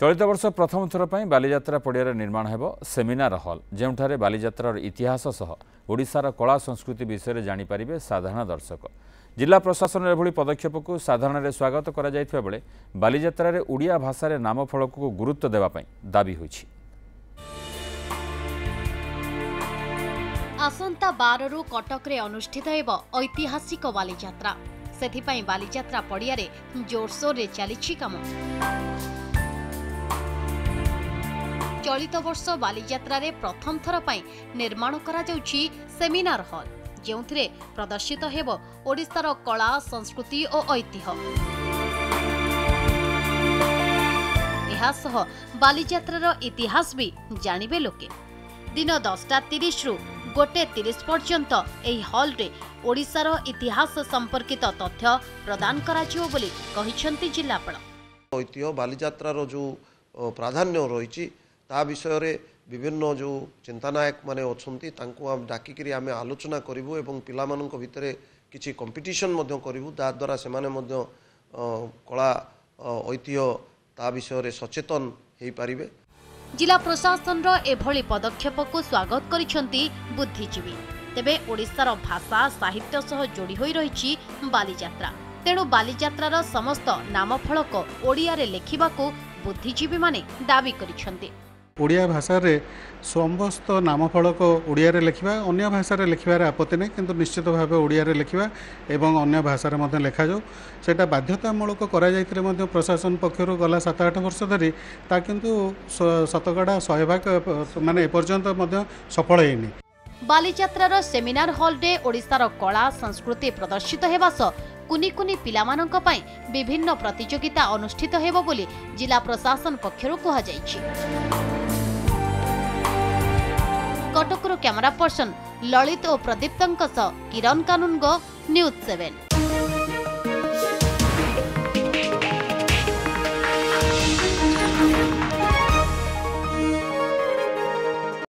চলিত বর্ষ প্রথম থর বাত্রা পড়িয়ার নির্মাণ হব সেমিনার হল যেঠারে বাত্রার ইতিহাস সহ ওড়শার কলা সংস্কৃতি বিষয়ে জাঁপারে সাধারণ দর্শক জেলা প্রশাসনের এভাবে পদক্ষেপক সাধারণের স্বাগত করা বেড়ে বাত্রার ওড়িয়া ভাষার নাম নামফলক গুরুত্ব দেওয়া দাবি হয়েছে আসন্তা বারু কটকরে অনুষ্ঠিত হব ঐতিহাসিক বাত্রা সেপাই বাত্রা পড়িয়ার জোরসোরে চালছে কাম ଚଳିତ ବର୍ଷ ବାଲିଯାତ୍ରାରେ ପ୍ରଥମ ଥର ପାଇଁ ନିର୍ମାଣ କରାଯାଉଛି ସେମିନାର ହଲ୍ ଯେଉଁଥିରେ ପ୍ରଦର୍ଶିତ ହେବ ଓଡ଼ିଶାର କଳା ସଂସ୍କୃତି ଓ ଐତିହ୍ୟ ଏହାସହ ବାଲିଯାତ୍ରାର ଇତିହାସ ବି ଜାଣିବେ ଲୋକେ ଦିନ ଦଶଟା ତିରିଶରୁ ଗୋଟେ ତିରିଶ ପର୍ଯ୍ୟନ୍ତ ଏହି ହଲ୍ରେ ଓଡ଼ିଶାର ଇତିହାସ ସମ୍ପର୍କିତ ତଥ୍ୟ ପ୍ରଦାନ କରାଯିବ ବୋଲି କହିଛନ୍ତି ଜିଲ୍ଲାପାଳ ବାଲିଯାତ୍ରାର ଯେଉଁ ପ୍ରାଧାନ୍ୟ ରହିଛି ତା ବିଷୟରେ ବିଭିନ୍ନ ଯେଉଁ ଚିନ୍ତାନାୟକମାନେ ଅଛନ୍ତି ତାଙ୍କୁ ଆମେ ଡାକିକରି ଆମେ ଆଲୋଚନା କରିବୁ ଏବଂ ପିଲାମାନଙ୍କ ଭିତରେ କିଛି କମ୍ପିଟିସନ୍ ମଧ୍ୟ କରିବୁ ଯାହାଦ୍ୱାରା ସେମାନେ ମଧ୍ୟ କଳା ଐତିହ୍ୟ ତା ବିଷୟରେ ସଚେତନ ହୋଇପାରିବେ ଜିଲ୍ଲା ପ୍ରଶାସନର ଏଭଳି ପଦକ୍ଷେପକୁ ସ୍ୱାଗତ କରିଛନ୍ତି ବୁଦ୍ଧିଜୀବୀ ତେବେ ଓଡ଼ିଶାର ଭାଷା ସାହିତ୍ୟ ସହ ଯୋଡ଼ି ହୋଇ ରହିଛି ବାଲିଯାତ୍ରା ତେଣୁ ବାଲିଯାତ୍ରାର ସମସ୍ତ ନାମଫଳକ ଓଡ଼ିଆରେ ଲେଖିବାକୁ ବୁଦ୍ଧିଜୀବୀମାନେ ଦାବି କରିଛନ୍ତି ଓଡ଼ିଆ ଭାଷାରେ ସମସ୍ତ ନାମଫଳକ ଓଡ଼ିଆରେ ଲେଖିବା ଅନ୍ୟ ଭାଷାରେ ଲେଖିବାରେ ଆପତ୍ତି ନାହିଁ କିନ୍ତୁ ନିଶ୍ଚିତ ଭାବେ ଓଡ଼ିଆରେ ଲେଖିବା ଏବଂ ଅନ୍ୟ ଭାଷାରେ ମଧ୍ୟ ଲେଖାଯାଉ ସେଇଟା ବାଧ୍ୟତାମୂଳକ କରାଯାଇଥିଲେ ମଧ୍ୟ ପ୍ରଶାସନ ପକ୍ଷରୁ ଗଲା ସାତ ଆଠ ବର୍ଷ ଧରି ତା କିନ୍ତୁ ଶତକଡ଼ା ଶହେଭାଗ ମାନେ ଏପର୍ଯ୍ୟନ୍ତ ମଧ୍ୟ ସଫଳ ହେଇନି ବାଲିଯାତ୍ରାର ସେମିନାର ହଲ୍ରେ ଓଡ଼ିଶାର କଳା ସଂସ୍କୃତି ପ୍ରଦର୍ଶିତ ହେବା ସହ କୁନି କୁନି ପିଲାମାନଙ୍କ ପାଇଁ ବିଭିନ୍ନ ପ୍ରତିଯୋଗିତା ଅନୁଷ୍ଠିତ ହେବ ବୋଲି ଜିଲ୍ଲା ପ୍ରଶାସନ ପକ୍ଷରୁ କୁହାଯାଇଛି କଟକରୁ କ୍ୟାମେରା ପର୍ସନ ଲଳିତ ଓ ପ୍ରଦୀପ୍ତଙ୍କ ସହ କିରଣ କାନୁନଙ୍କ ନ୍ୟୁଜ୍ ସେଭେନ୍